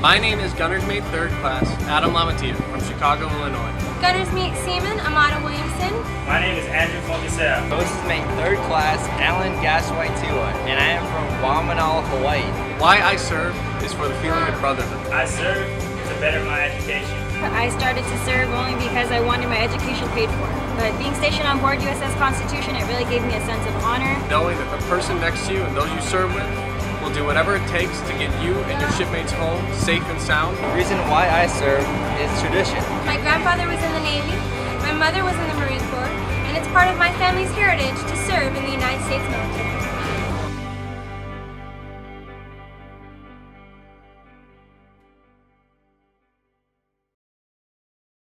My name is Gunner's Mate 3rd Class Adam Lamatia from Chicago, Illinois. Gunner's Mate Seaman Amada Williamson. My name is Andrew Fogisera. Gunner's Mate 3rd Class Alan Gaswai Tua, and I am from Waimanalo, Hawaii. Why I serve is for the feeling of brotherhood. I serve to better my education. I started to serve only because I wanted my education paid for. But being stationed on board USS Constitution, it really gave me a sense of honor. Knowing that the person next to you and those you serve with will do whatever it takes to get you and your shipmates home safe and sound. The reason why I serve is tradition. My grandfather was in the Navy, my mother was in the Marine Corps, and it's part of my family's heritage to serve in the United States military.